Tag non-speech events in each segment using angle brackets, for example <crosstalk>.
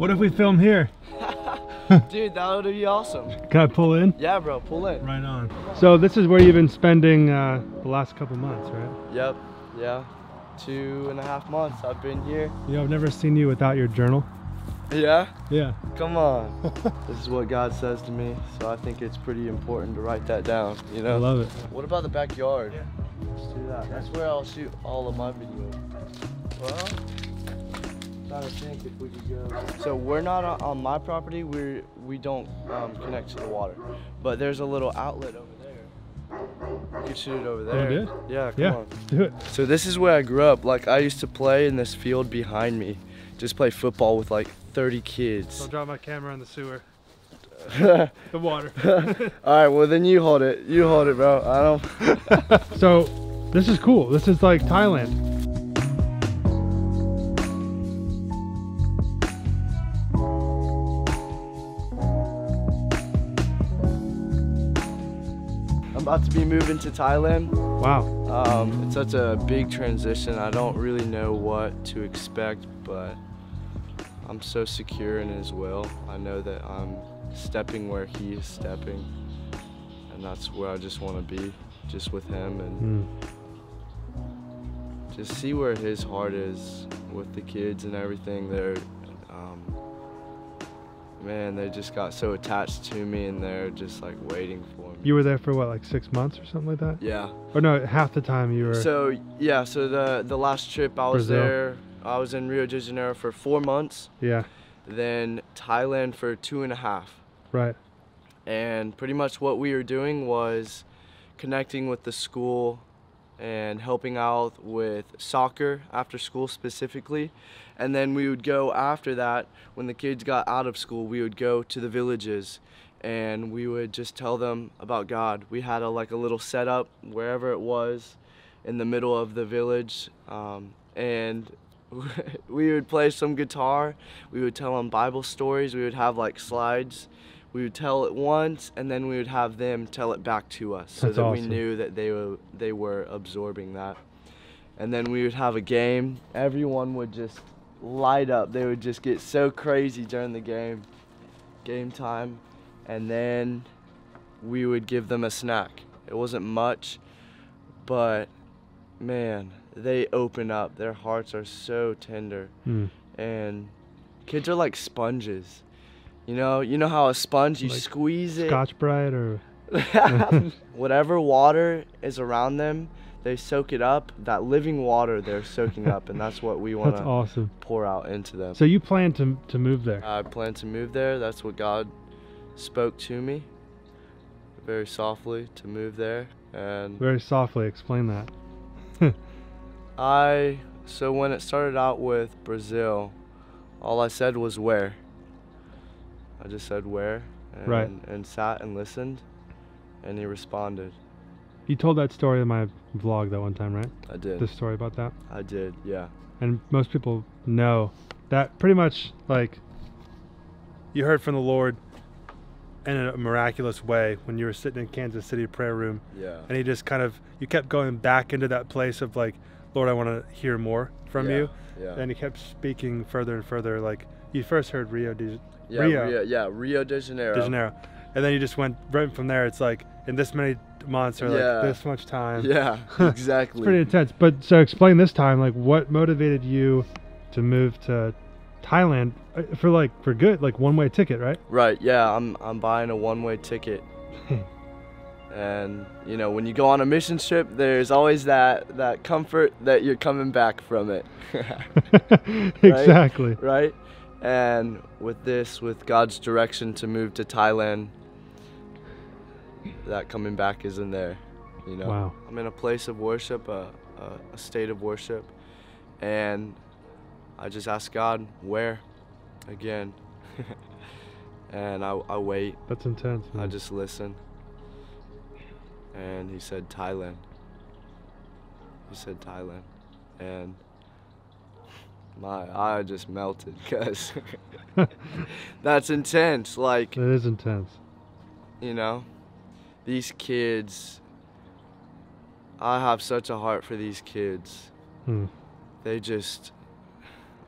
What if we film here? <laughs> Dude, that would be awesome. Can I pull in? Yeah, bro, pull in. Right on. So this is where you've been spending uh, the last couple months, right? Yep, yeah. Two and a half months I've been here. You know, I've never seen you without your journal. Yeah? Yeah. Come on. <laughs> this is what God says to me, so I think it's pretty important to write that down, you know? I love it. What about the backyard? Yeah. Let's do that. That's where I'll shoot all of my videos. Well, trying to think if we could go. So we're not on, on my property. We're we don't um, connect to the water, but there's a little outlet over there. You could shoot it over there. did? Yeah. Come Yeah, on. let's do it. So this is where I grew up. Like I used to play in this field behind me, just play football with like 30 kids. I'll drop my camera in the sewer. <laughs> The water. <laughs> All right, Well then you hold it. You hold it, bro. I don't. <laughs> so this is cool. This is like Thailand. About to be moving to Thailand. Wow. Um, it's such a big transition. I don't really know what to expect, but I'm so secure in His will. I know that I'm stepping where He is stepping, and that's where I just want to be, just with Him and Mm. just see where His heart is with the kids and everything. They're, um, man, they just got so attached to me, and they're just like waiting for me. You were there for what, like six months or something like that? Yeah. Or no, half the time you were. So yeah, so the the last trip I was Brazil. there, I was in Rio de Janeiro for four months, yeah. then Thailand for two and a half, Right. and pretty much what we were doing was connecting with the school and helping out with soccer after school specifically, and then we would go after that when the kids got out of school, we would go to the villages. And we would just tell them about God. We had a like a little setup wherever it was, in the middle of the village um, and <laughs> we would play some guitar we would tell them bible stories we would have like slides we would tell it once and then we would have them tell it back to us so That's that we knew that they were they were absorbing that and then we would have a game everyone would just light up they would just get so crazy during the game game time and then we would give them a snack it wasn't much but man, they open up. Their hearts are so tender. Mm. And kids are like sponges. You know, you know how a sponge you Like squeeze it. Scotch Brite or. <laughs> Whatever water is around them, they soak it up. That living water they're soaking up, and that's what we <laughs> want to awesome. pour out into them. So you plan to to move there? I plan to move there. That's what God spoke to me very softly to move there. And Very softly. Explain that. <laughs> I so when it started out with Brazil, all I said was where. I just said where and, Right. and sat and listened and he responded. You told that story in my vlog that one time, right? I did. The story about that. I did, yeah. and most people know that pretty much like you heard from the Lord in a miraculous way when you were sitting in Kansas City prayer room Yeah. and he just kind of you kept going back into that place of like Lord I want to hear more from yeah, you Yeah. and he kept speaking further and further like you first heard Rio de, yeah, Rio. Rio, yeah, Rio de Janeiro. de Janeiro and then you just went right from there it's like in this many months or Yeah. like this much time Yeah, <laughs> exactly. It's pretty intense. But so explain this time, like what motivated you to move to Thailand uh, for like for good, like one way ticket, right? Right, yeah, I'm I'm buying a one-way ticket. <laughs> and you know, when you go on a mission trip, there's always that that comfort that you're coming back from it. <laughs> exactly. right? And with this, with God's direction to move to Thailand, that coming back isn't there. You know, Wow. I'm in a place of worship, a, a, a state of worship, and I just ask God where, again, <laughs> and I, I wait. That's intense. I just listen, and He said Thailand. He said Thailand, and my eye just melted because <laughs> that's intense. Like it is intense. you know, these kids. I have such a heart for these kids. Hmm. They just,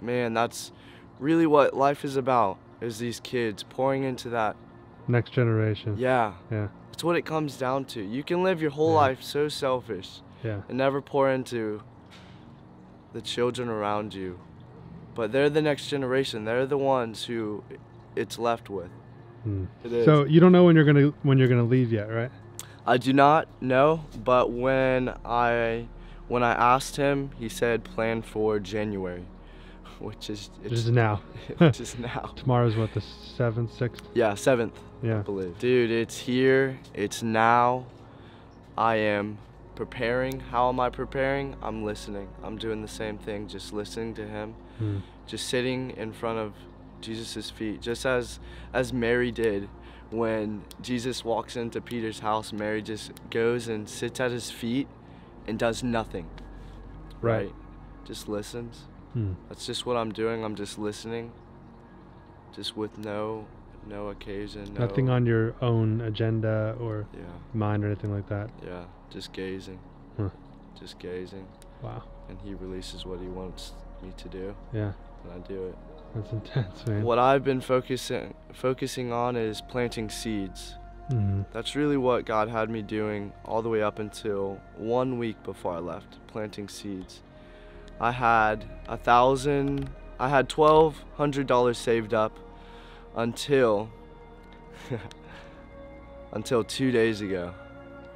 man, that's really what life is about is these kids pouring into that. Next generation. Yeah. Yeah. It's what it comes down to. You can live your whole Yeah. life so selfish Yeah. and never pour into the children around you. But they're the next generation. They're the ones who it's left with. Mm. It is. So you don't know when you're gonna when you're gonna leave yet, right? I do not know, but when I when I asked him, he said plan for January, <laughs> which is it's, is now. <laughs> <laughs> which is now. Tomorrow's what the seventh, sixth. Yeah, seventh, I Yeah. believe. Dude, it's here. It's now. I am preparing. How am I preparing? I'm listening. I'm doing the same thing, just listening to him, Mm. just sitting in front of Jesus' feet, just as as Mary did when Jesus walks into Peter's house. Mary just goes and sits at his feet and does nothing. Right. Just listens. Mm. That's just what I'm doing. I'm just listening. Just with no no occasion. No, Nothing on your own agenda or Yeah, mind or anything like that. yeah. Just gazing. Huh. Just gazing. Wow. And he releases what he wants me to do, Yeah. and I do it. That's intense, man. What I've been focusing focusing on is planting seeds. Mm. That's really what God had me doing all the way up until one week before I left, planting seeds. I had a thousand, I had twelve hundred dollars saved up until <laughs> until two days ago.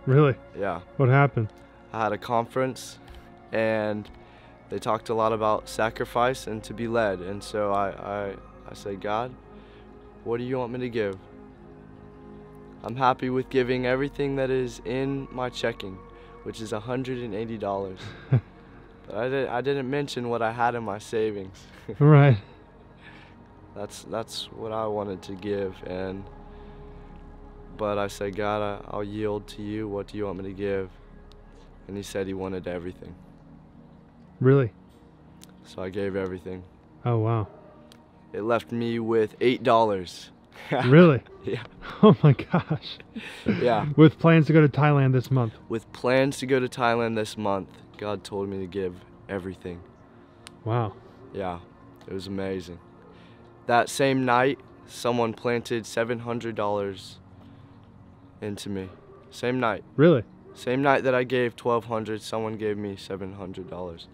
Really? Yeah, What happened? I had a conference, and they talked a lot about sacrifice and to be led. And so I, I, I said, God, what do you want me to give? I'm happy with giving everything that is in my checking, which is $180. <laughs> but I, did, I didn't mention what I had in my savings. right. <laughs> That's that's what I wanted to give, and but I said, God, I'll yield to you. What do you want me to give? And He said He wanted everything, Really? so I gave everything. Oh wow. It left me with eight dollars. <laughs> Really? Yeah. Oh my gosh. Yeah. With plans to go to Thailand this month. With plans to go to Thailand this month, God told me to give everything. Wow. Yeah, it was amazing. That same night, someone planted seven hundred dollars into me. Same night. Really? Same night that I gave twelve hundred, someone gave me seven hundred dollars.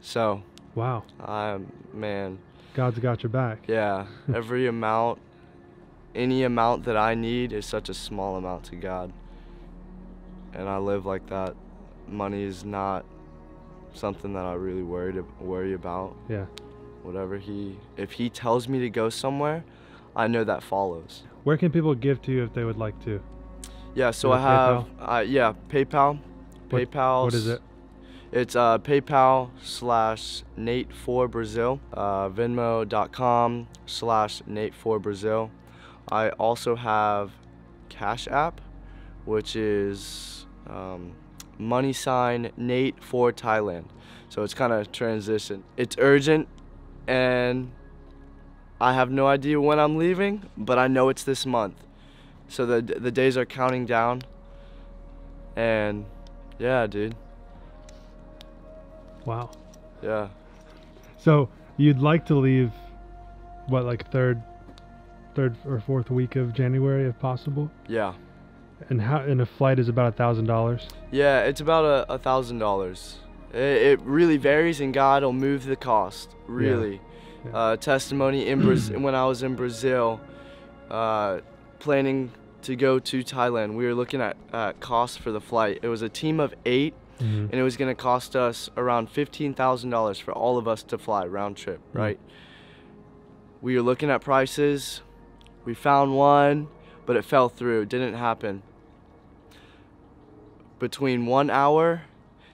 So, Wow. I'm man, God's got your back. yeah. <laughs> Every amount, any amount that I need is such a small amount to God, and I live like that. Money is not something that I really worried worry about. Yeah. Whatever he, if he tells me to go somewhere, I know that follows. Where can people give to you if they would like to? Yeah. So I have, uh, yeah, PayPal. What- PayPal. What is it? It's uh, PayPal slash Nate for Brazil, uh, Venmo.com slash Nate for Brazil. I also have Cash App, which is um, money sign Nate for Thailand. So it's kind of transition. It's urgent, and I have no idea when I'm leaving, but I know it's this month. So the the days are counting down, and yeah, dude. Wow. Yeah. So you'd like to leave, what, like third, third or fourth week of January, if possible? Yeah. And how? And a flight is about a thousand dollars. Yeah, it's about a, thousand dollars. It, it really varies, and God will move the cost. Really. Yeah. Uh, testimony in <clears throat> when I was in Brazil, uh, planning to go to Thailand. We were looking at uh, costs for the flight. It was a team of eight, Mm-hmm. and it was going to cost us around fifteen thousand dollars for all of us to fly round trip. Mm. Right. We were looking at prices. We found one, but it fell through. It didn't happen. Between one hour,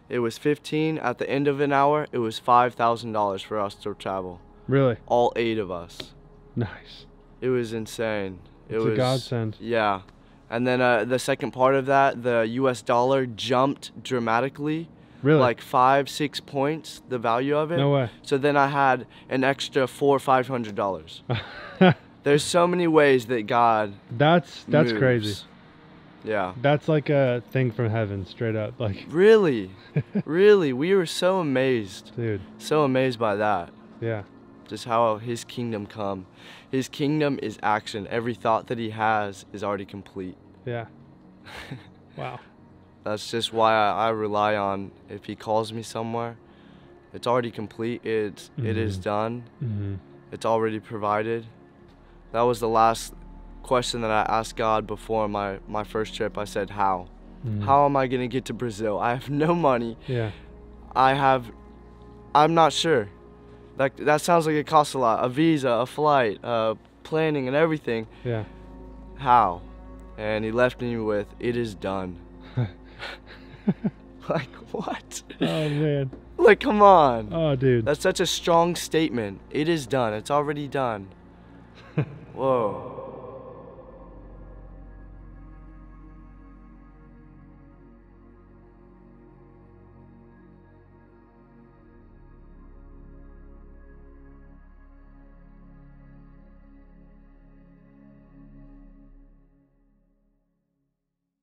it was 15. At the end of an hour, it was $5,000 for us to travel. Really All eight of us. nice. It was insane. It It's was a godsend. Yeah. And then uh, the second part of that, the US dollar jumped dramatically. Really? Like five, six points, the value of it. no way. So then I had an extra four, five hundred dollars. <laughs> There's so many ways that God that's that's moves. crazy. Yeah. That's like a thing from heaven, straight up. Like, Really, <laughs> really, we were so amazed, dude. so amazed by that. Yeah. Just how his kingdom come. His kingdom is action. Every thought that he has is already complete. Yeah. <laughs> wow. That's just why I, I rely on if he calls me somewhere, it's already complete. It's it is Mhm. done. Mm-hmm. It's already provided. That was the last question that I asked God before my, my first trip. I said, How? Mm-hmm. How am I going to get to Brazil? I have no money. Yeah. I have, I'm not sure. That, that sounds like it costs a lot a visa, a flight, uh, planning, and everything. Yeah. How? And he left me with, It is done. <laughs> like, what? Oh man. like, come on. Oh dude. That's such a strong statement. It is done. It's already done. <laughs> Whoa.